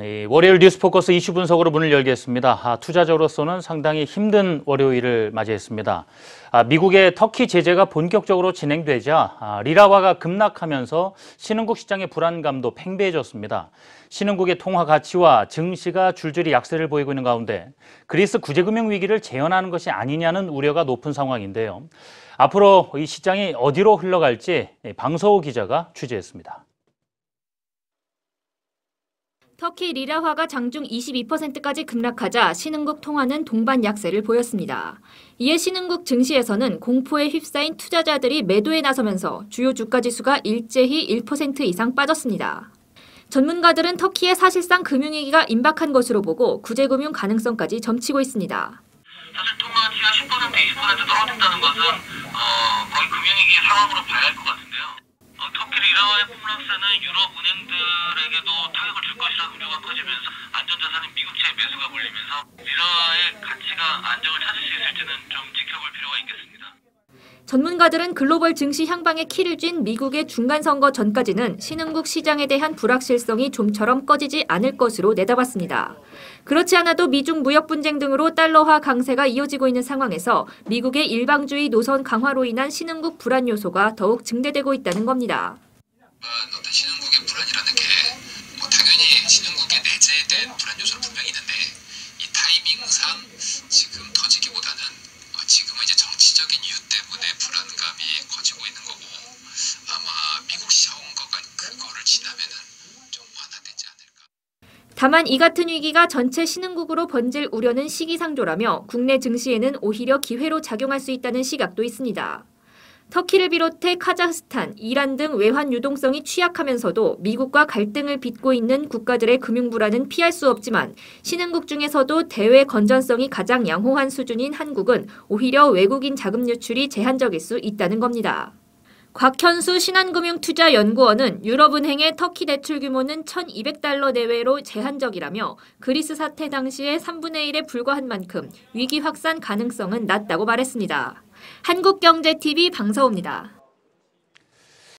이 월요일 뉴스 포커스 이슈 분석으로 문을 열겠습니다. 아, 투자자로서는 상당히 힘든 월요일을 맞이했습니다. 아, 미국의 터키 제재가 본격적으로 진행되자 아, 리라화가 급락하면서 신흥국 시장의 불안감도 팽배해졌습니다. 신흥국의 통화 가치와 증시가 줄줄이 약세를 보이고 있는 가운데 그리스 구제금융 위기를 재현하는 것이 아니냐는 우려가 높은 상황인데요. 앞으로 이 시장이 어디로 흘러갈지 방서우 기자가 취재했습니다. 터키 리라화가 장중 22%까지 급락하자 신흥국 통화는 동반 약세를 보였습니다. 이에 신흥국 증시에서는 공포에 휩싸인 투자자들이 매도에 나서면서 주요 주가 지수가 일제히 1% 이상 빠졌습니다. 전문가들은 터키의 사실상 금융위기가 임박한 것으로 보고 구제금융 가능성까지 점치고 있습니다. 사실 통화치가 10% 20% 떨어진다는 것은 어, 거의 금융위기 상황으로 봐야 할 것 같은데요. 어, 터키 리라와의 폭락세는 유럽 은행들에게도 우려가 커지면서 안전자산인 미국채 매수가 몰리면서 리라의 가치가 안정을 찾을 수 있을지는 좀 지켜볼 필요가 있겠습니다. 전문가들은 글로벌 증시 향방에 키를 쥔 미국의 중간 선거 전까지는 신흥국 시장에 대한 불확실성이 좀처럼 꺼지지 않을 것으로 내다봤습니다. 그렇지 않아도 미중 무역 분쟁 등으로 달러화 강세가 이어지고 있는 상황에서 미국의 일방주의 노선 강화로 인한 신흥국 불안 요소가 더욱 증대되고 있다는 겁니다. 터지기보다는 어, 지금은 이제 정치적인 이유 때문에 불안감이 커지고 있는 거고 아마 미국 선거가 그거를 지나면은 좀 완화되지 않을까. 다만 이 같은 위기가 전체 신흥국으로 번질 우려는 시기상조라며 국내 증시에는 오히려 기회로 작용할 수 있다는 시각도 있습니다. 터키를 비롯해 카자흐스탄, 이란 등 외환 유동성이 취약하면서도 미국과 갈등을 빚고 있는 국가들의 금융 불안은 피할 수 없지만 신흥국 중에서도 대외 건전성이 가장 양호한 수준인 한국은 오히려 외국인 자금 유출이 제한적일 수 있다는 겁니다. 곽현수 신한금융투자연구원은 유럽은행의 터키 대출 규모는 1,200달러 내외로 제한적이라며 그리스 사태 당시의 3분의 1에 불과한 만큼 위기 확산 가능성은 낮다고 말했습니다. 한국경제TV 방서우입니다.